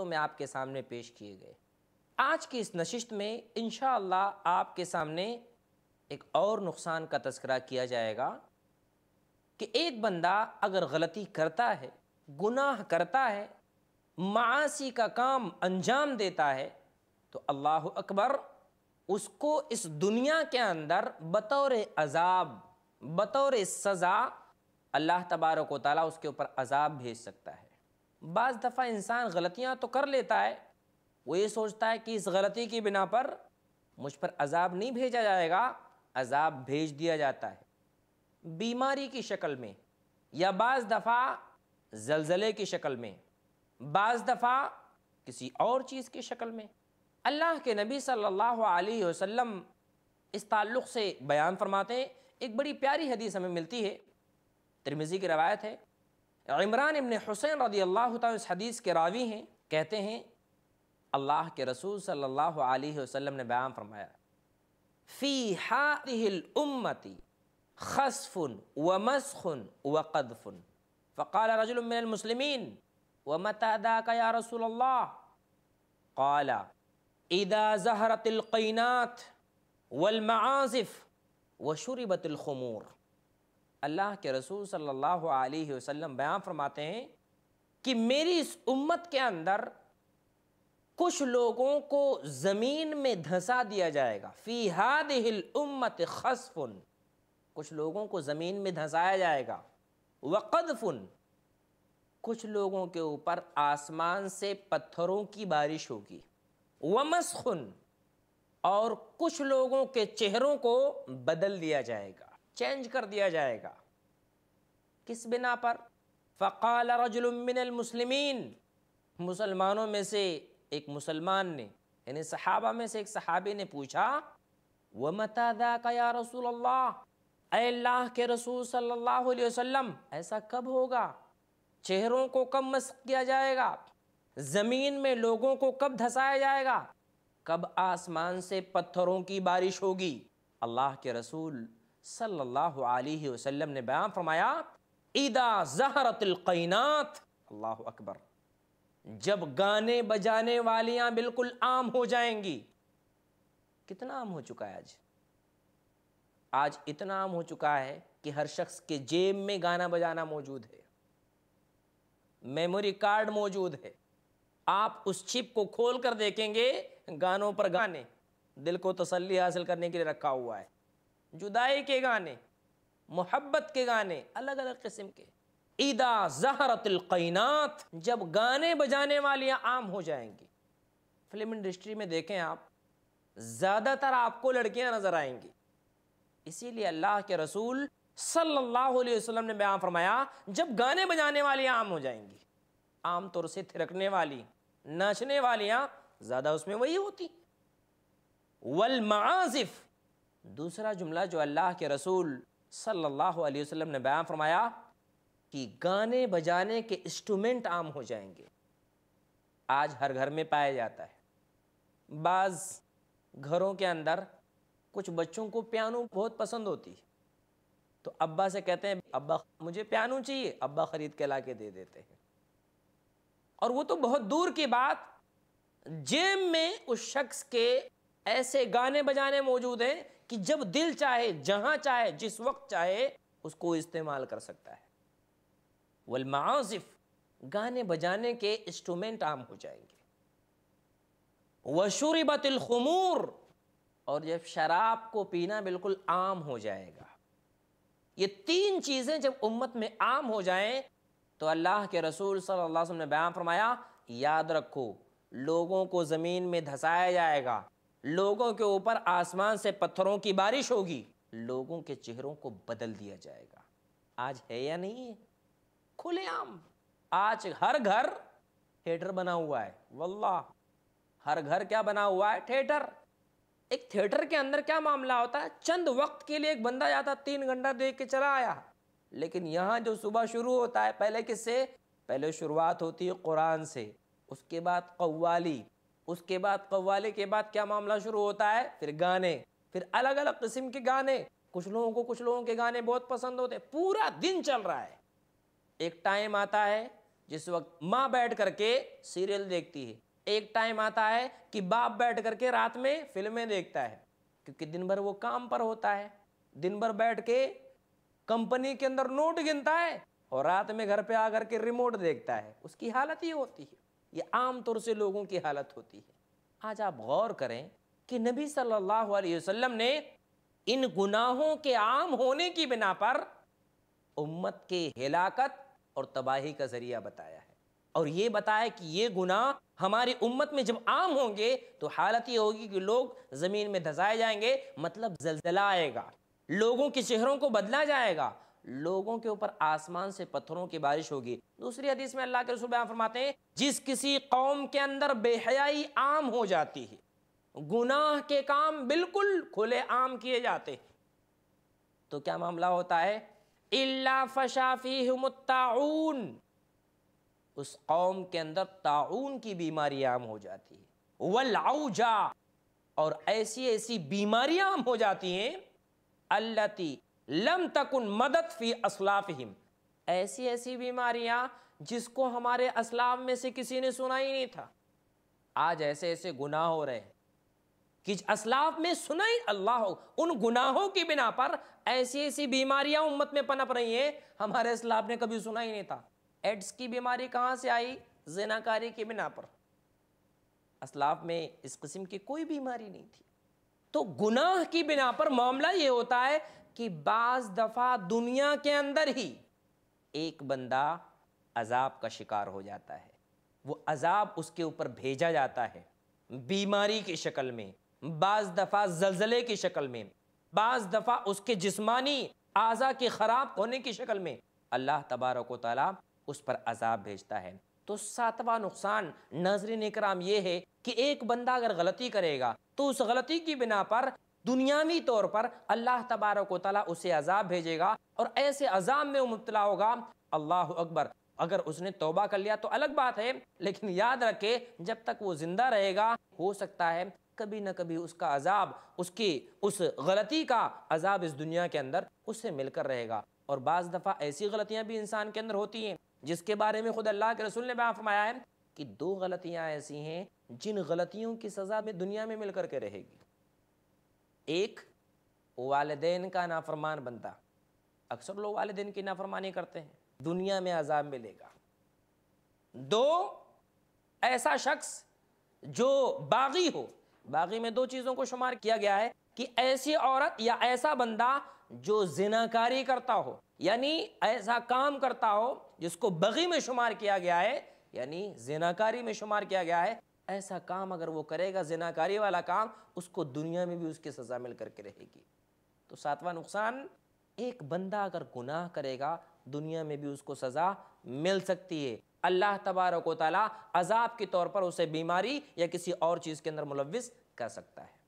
نشستوں میں آپ کے سامنے پیش کیے گئے۔ آج کی اس نشست میں انشاءاللہ آپ کے سامنے ایک اور نقصان کا تذکرہ کیا جائے گا کہ ایک بندہ اگر غلطی کرتا ہے، گناہ کرتا ہے معاشی کا کام انجام دیتا ہے، تو اللہ اکبر اس کو اس دنیا کے اندر بطور عذاب، بطور سزا اللہ تبارک و تعالیٰ اس کے اوپر عذاب بھیج سکتا ہے۔ بعض دفعہ انسان غلطیاں تو کر لیتا ہے، وہ یہ سوچتا ہے کہ اس غلطی کی بنا پر مجھ پر عذاب نہیں بھیجا جائے گا، عذاب بھیج دیا جاتا ہے۔ بیماری کی شکل میں یا بعض دفعہ زلزلے کی شکل میں، بعض دفعہ کسی اور چیز کی شکل میں۔ اللہ کے نبی صلی اللہ علیہ وسلم اس تعلق سے بیان فرماتے ہیں، ایک بڑی پیاری حدیث ہمیں ملتی ہے۔ ترمیزی کی روایت ہے عمران ابن حسین رضی اللہ تعالیٰ اس حدیث کے راوی ہیں، کہتے ہیں، اللہ کے رسول صلی اللہ علیہ وسلم نے بیان فرمایا، فی هذه الامتی خصف ومسخ وقذف فقال رجل من المسلمین، ومتى ذاك يا رسول الله قال، اذا زهرت القینات والمعازف وشربت الخمور۔ اللہ کے رسول صلی اللہ علیہ وسلم بیان فرماتے ہیں کہ میری اس امت کے اندر کچھ لوگوں کو زمین میں دھسا دیا جائے گا۔ فی هذه الامت خصف، کچھ لوگوں کو زمین میں دھسایا جائے گا۔ وقذف کچھ لوگوں کے اوپر آسمان سے پتھروں کی بارش ہوگی۔ ومسخ، اور کچھ لوگوں کے چہروں کو بدل دیا جائے گا۔ چینج کر دیا جائے گا۔ کس بنا پر؟ فقال رجل من المسلمین۔ مسلمانوں میں سے ایک مسلمان نے یعنی صحابہ میں سے ایک صحابی نے پوچھا وَمَتَا ذَاكَ يَا رسول اللہ؟ اے اللہ کے رسول صلی اللہ علیہ وسلم، ایسا کب ہوگا؟ چہروں کو کب مسق کیا جائے گا؟ زمین میں لوگوں کو کب دھسایا جائے گا؟ کب آسمان سے پتھروں کی بارش ہوگی؟ اللہ کے رسول صلی اللہ علیہ وسلم نے بیان فرمایا، اِذَا زَهَرَتِ الْقَيْنَاتِ اللہ اکبر، جب گانے بجانے والیاں بالکل عام ہو جائیں گی۔ کتنا عام ہو چکا ہے آج؟ آج اتنا عام ہو چکا ہے کہ ہر شخص کے جیب میں گانا بجانا موجود ہے، میموری کارڈ موجود ہے۔ آپ اس چپ کو کھول کر دیکھیں گے، گانوں پر گانے، دل کو تسلی حاصل کرنے کے لیے رکھا ہوا ہے۔ جدائی کے گانے، محبت کے گانے الگ الگ قسم کے۔ ادا زہرت القینات جب گانے بجانے والیاں عام ہو جائیں گی۔ فلم انڈسٹری میں دیکھیں آپ، زیادہ تر آپ کو لڑکیاں نظر آئیں گی۔ اسی لیے اللہ کے رسول صلی اللہ علیہ وسلم نے بیان فرمایا، جب گانے بجانے والیاں عام ہو جائیں گی، عام طور سے تھرکنے والی، ناچنے والیاں زیادہ اس میں وہی ہوتی۔ والمعازف دوسرا جملہ جو اللہ کے رسول صلی اللہ علیہ وسلم نے بیان فرمایا کہ گانے بجانے کے انسٹرومنٹ عام ہو جائیں گے۔ آج ہر گھر میں پایا جاتا ہے۔ بعض گھروں کے اندر کچھ بچوں کو پیانو بہت پسند ہوتی ہے۔ تو ابا سے کہتے ہیں، ابا مجھے پیانو چاہیے۔ ابا خرید کے لا کے دے دیتے ہیں۔ اور وہ تو بہت دور کی بات۔ جیم میں اس شخص کے ایسے گانے بجانے موجود ہیں کہ جب دل چاہے، جہاں چاہے، جس وقت چاہے، اس کو استعمال کر سکتا ہے۔ والمعازف، گانے بجانے کے انسٹرومنٹ عام ہو جائیں گے۔ وشربت الخمور، اور جب شراب کو پینا بالکل عام ہو جائے گا۔ یہ تین چیزیں جب امت میں عام ہو جائیں، تو اللہ کے رسول صلی اللہ علیہ وسلم نے بیان فرمایا، یاد رکھو، لوگوں کو زمین میں دھسایا جائے گا۔ لوگوں کے اوپر آسمان سے پتھروں کی بارش ہوگی۔ لوگوں کے چہروں کو بدل دیا جائے گا۔ آج ہے یا نہیں ہے؟ کھلے عام۔ آج ہر گھر تھیٹر بنا ہوا ہے۔ واللہ، ہر گھر کیا بنا ہوا ہے؟ تھیٹر۔ ایک تھیٹر کے اندر کیا معاملہ ہوتا ہے؟ چند وقت کے لیے ایک بندہ جاتا تین گھنٹہ دیکھ کے چلا آیا۔ لیکن یہاں جو صبح شروع ہوتا ہے، پہلے کس سے؟ پہلے شروعات ہوتی ہے قرآن سے۔ اس کے بعد قوالی۔ اس کے بعد قوالے کے بعد کیا معاملہ شروع ہوتا ہے؟ پھر گانے، پھر الگ الگ قسم کے گانے۔ کچھ لوگوں کو کچھ لوگوں کے گانے بہت پسند ہوتے ہیں۔ پورا دن چل رہا ہے۔ ایک ٹائم آتا ہے جس وقت ماں بیٹھ کر کے سیریل دیکھتی ہے۔ ایک ٹائم آتا ہے کہ باپ بیٹھ کر کے رات میں فلمیں دیکھتا ہے۔ کیونکہ دن بھر وہ کام پر ہوتا ہے۔ دن بھر بیٹھ کے کمپنی کے اندر نوٹ گنتا ہے اور رات میں گھر پہ آ کر کے ریموٹ دیکھتا ہے۔ اس کی حالت ہی ہوتی ہے۔ یہ عام طور سے لوگوں کی حالت ہوتی ہے۔ آج آپ غور کریں کہ نبی صلی اللہ علیہ وسلم نے ان گناہوں کے عام ہونے کی بنا پر امت کے ہلاکت اور تباہی کا ذریعہ بتایا ہے۔ اور یہ بتایا کہ یہ گناہ ہماری امت میں جب عام ہوں گے تو حالت یہ ہوگی کہ لوگ زمین میں دھسائے جائیں گے مطلب زلزلہ آئے گا، لوگوں کے چہروں کو بدلا جائے گا لوگوں کے اوپر آسمان سے پتھروں کی بارش ہوگی۔ دوسری حدیث میں اللہ کے رسول بیان فرماتے ہیں، جس کسی قوم کے اندر بے حیائی عام ہو جاتی ہے، گناہ کے کام بالکل کھلے عام کیے جاتے ہیں۔ تو کیا معاملہ ہوتا ہے؟ اللہ فشافی الطاعون۔ اس قوم کے اندر تعاون کی بیماری عام ہو جاتی ہے۔ والعوجا۔ اور ایسی ایسی بیماریاں عام ہو جاتی ہیں اللہ لم تکن مدد فی اسلافہم۔ ایسی ایسی بیماریاں جس کو ہمارے اسلاف میں سے کسی نے سنا ہی نہیں تھا۔ آج ایسے ایسے گناہ ہو رہے ہیں۔ کہ اسلاف میں سنائی اللہ ان گناہوں کی بنا پر ایسی ایسی بیماریاں امت میں پنپ رہی ہیں، ہمارے اسلاف نے کبھی سنا ہی نہیں تھا۔ ایڈس کی بیماری کہاں سے آئی؟ زیناکاری کی بنا پر۔ اسلاف میں اس قسم کی کوئی بیماری نہیں تھی۔ تو گناہ کی بنا پر معاملہ یہ ہوتا ہے کہ بعض دفعہ دنیا کے اندر ہی ایک بندہ عذاب کا شکار ہو جاتا ہے۔ وہ عذاب اس کے اوپر بھیجا جاتا ہے بیماری کی شکل میں، بعض دفعہ زلزلے کی شکل میں، بعض دفعہ اس کے جسمانی اعضا کے خراب ہونے کی شکل میں۔ اللہ تبارک و تعالیٰ اس پر عذاب بھیجتا ہے۔ تو ساتواں نقصان ناظرین اکرام یہ ہے کہ ایک بندہ اگر غلطی کرے گا تو اس غلطی کی بنا پر دنیاوی طور پر اللہ تبارک و تعالیٰ اسے عذاب بھیجے گا اور ایسے عذاب میں وہ مبتلا ہوگا۔ اللہ اکبر۔ اگر اس نے توبہ کر لیا تو الگ بات ہے، لیکن یاد رکھے، جب تک وہ زندہ رہے گا، ہو سکتا ہے کبھی نہ کبھی اس کا عذاب، اس کی، اس غلطی کا عذاب اس دنیا کے اندر اس سے مل کر رہے گا۔ اور بعض دفعہ ایسی غلطیاں بھی انسان کے اندر ہوتی ہیں، جس کے بارے میں خود اللہ کے رسول نے بیان فرمایا ہے کہ دو غلطیاں ایسی ہیں جن غلطیوں کی سزا میں دنیا میں مل کر کے رہے گی۔ ایک والدین کا نافرمان بندہ اکثر لوگ والدین کی نافرمانی کرتے ہیں۔ دنیا میں عذاب ملے گا۔ دو، ایسا شخص جو باغی ہو۔ باغی میں دو چیزوں کو شمار کیا گیا ہے کہ ایسی عورت یا ایسا بندہ جو زناکاری کرتا ہو یعنی ایسا کام کرتا ہو جس کو بغی میں شمار کیا گیا ہے یعنی زناکاری میں شمار کیا گیا ہے ایسا کام اگر وہ کرے گا، زناکاری والا کام، اس کو دنیا میں بھی اس کی سزا مل کر کے رہے گی۔ تو ساتواں نقصان، ایک بندہ اگر گناہ کرے گا، دنیا میں بھی اس کو سزا مل سکتی ہے۔ اللہ تبارک و تعالی عذاب کے طور پر اسے بیماری یا کسی اور چیز کے اندر ملوث کر سکتا ہے۔